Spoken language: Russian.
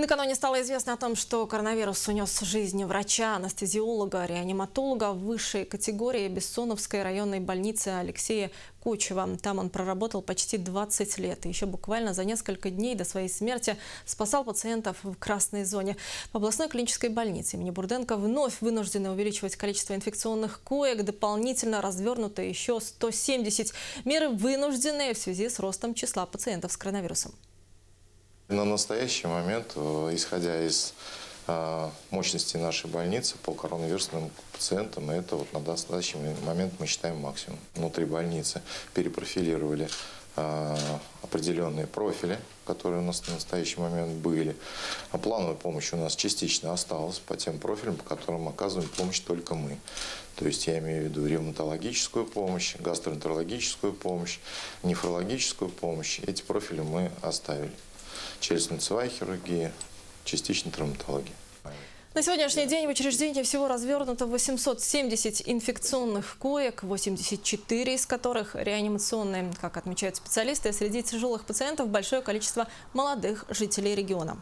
И накануне стало известно о том, что коронавирус унес жизнь врача, анестезиолога, реаниматолога высшей категории Бессоновской районной больницы Алексея Кочева. Там он проработал почти 20 лет. И еще буквально за несколько дней до своей смерти спасал пациентов в красной зоне. В областной клинической больнице имени Бурденко вновь вынуждены увеличивать количество инфекционных коек. Дополнительно развернуто еще 170. Меры вынуждены в связи с ростом числа пациентов с коронавирусом. На настоящий момент, э, исходя из э, мощности нашей больницы по коронавирусным пациентам, это вот на настоящий момент мы считаем максимум. Внутри больницы перепрофилировали э, определенные профили, которые у нас на настоящий момент были. А плановая помощь у нас частично осталась по тем профилям, по которым оказываем помощь только мы. То есть я имею в виду ревматологическую помощь, гастроэнтерологическую помощь, нефрологическую помощь. Эти профили мы оставили челюстно-лицевая хирургия, частично травматология. На сегодняшний день в учреждении всего развернуто 870 инфекционных коек, 84 из которых реанимационные. Как отмечают специалисты, среди тяжелых пациентов большое количество молодых жителей региона.